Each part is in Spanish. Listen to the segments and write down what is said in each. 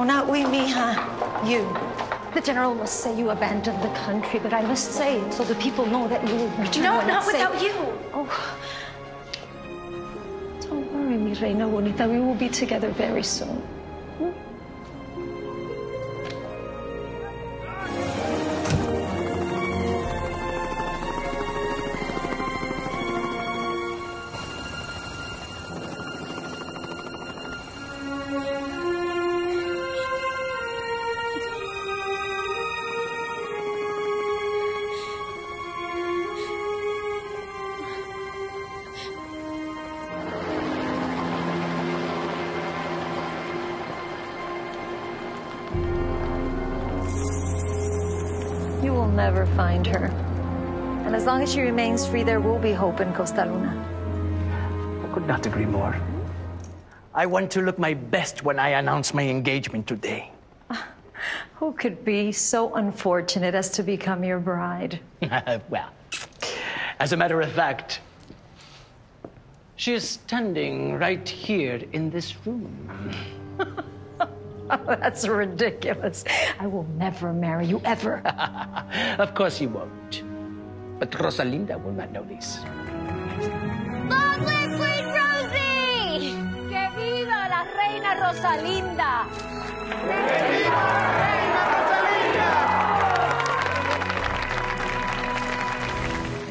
No, not we, mija. You. The general must say you abandoned the country, but I must say it so the people know that you will return. No, not it's safe. without you. Oh. Don't worry, mi reina bonita. We will be together very soon. Hmm? You will never find her. And as long as she remains free, there will be hope in Costa Luna. I could not agree more. I want to look my best when I announce my engagement today. Who could be so unfortunate as to become your bride? well, as a matter of fact, she is standing right here in this room. That's ridiculous. I will never marry you, ever. of course you won't. But Rosalinda will not know this. ¡Long live Queen Rosie! ¡Que viva la reina Rosalinda!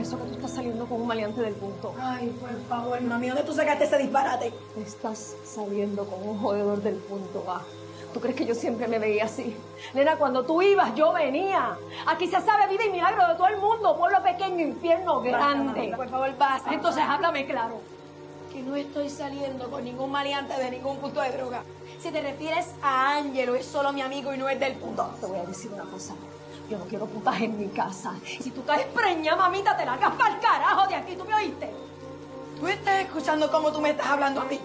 Eso que tú estás saliendo con un maleante del punto. Ay, por favor, mami, ¿dónde tú sacaste ese disparate? Estás saliendo con un jodedor del punto A. ¿Tú crees que yo siempre me veía así? Nena, cuando tú ibas, yo venía. Aquí se sabe vida y milagro de todo el mundo. Pueblo pequeño, infierno grande. mami, por favor, basta. Entonces háblame claro. Que no estoy saliendo con ningún maleante de ningún punto de droga. Si te refieres a Ángelo, es solo mi amigo y no es del punto. Te voy a decir una cosa. Yo no quiero putas en mi casa. Si tú caes preña, mamita, te largas para el carajo de aquí. ¿Tú me oíste? ¿Tú estás escuchando cómo tú me estás hablando a mí?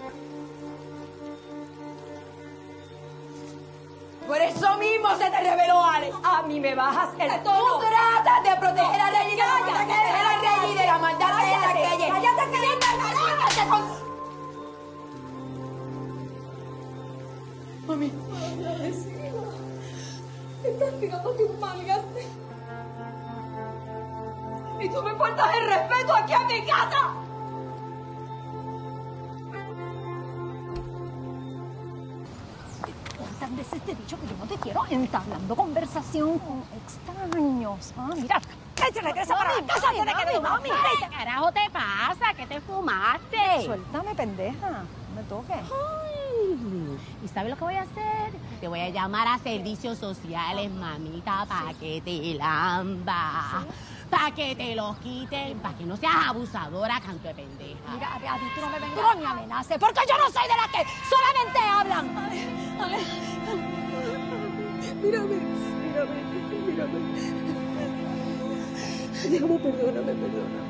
Por eso mismo se te reveló Alex. A mí me bajas el Tú tono. tratas de proteger a de Cállate, proteger a Reggie de la maldad en la calle. cállate, que con- Mami, estás tirándote un malgaste. Y tú me faltas el respeto aquí en mi casa. ¿Cuántas veces te he dicho que yo no te quiero entablando conversación con extraños? Ah, mira, cállate, regresa para la casa, tiene que mami, ¿Qué carajo te pasa? ¿Qué te fumaste? Suéltame, pendeja, no me toques. Ay, ¿Y sabes lo que voy a hacer? Te voy a llamar a servicios sociales, mamita, para que te lamba. Para que te los quiten, para que no seas abusadora, canto de pendeja. Mira, a, a ti tú no me vengas ni amenaces, porque yo no soy de las que solamente hablan. Mírame, mírame, mírame. Amor, perdóname, perdóname.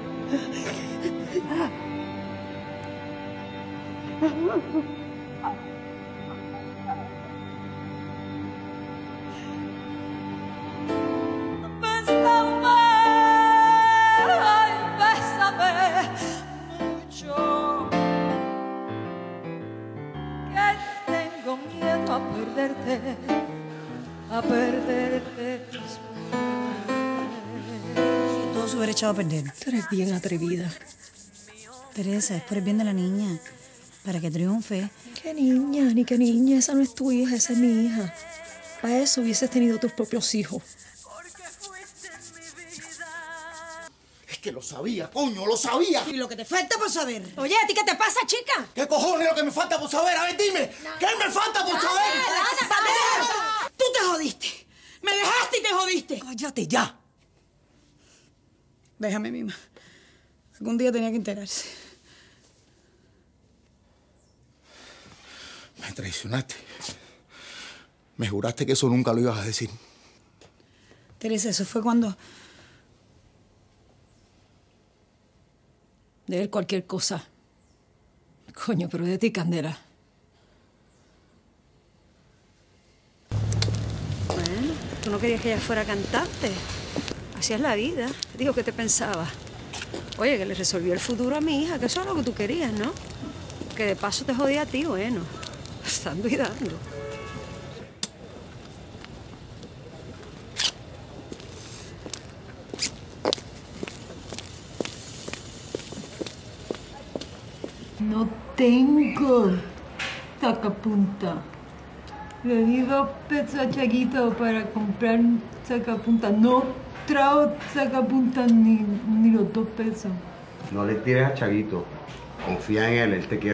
A perderte, a perderte. Todo se hubiera echado a perder. Tú eres bien atrevida. Teresa, es por el bien de la niña. Para que triunfe. Qué niña, ni qué niña. Esa no es tu hija, esa es mi hija. Para eso hubieses tenido tus propios hijos. Es que lo sabía, coño, lo sabía. Y lo que te falta por saber. Oye, ¿a ti qué te pasa, chica? ¿Qué cojones es lo que me falta por saber? A ver, dime. ¿Qué me falta por saber? Tú te jodiste. Me dejaste y te ya. Déjame, Mima. Algún día tenía que enterarse. Me traicionaste. Me juraste que eso nunca lo ibas a decir. Teresa, eso fue cuando... De él cualquier cosa. Coño, pero de ti, Candela. Bueno, tú no querías que ella fuera cantante. Así es la vida. Digo, ¿qué te pensabas? Oye, que le resolvió el futuro a mi hija, que eso es lo que tú querías, ¿no? Que de paso te jodía a ti, bueno. Estando y. No tengo tacapunta. Le di dos pesos a Chaguito para comprar sacapunta. No trago sacapunta ni, ni los dos pesos. No le tires a Chaguito. Confía en él, él te quiere.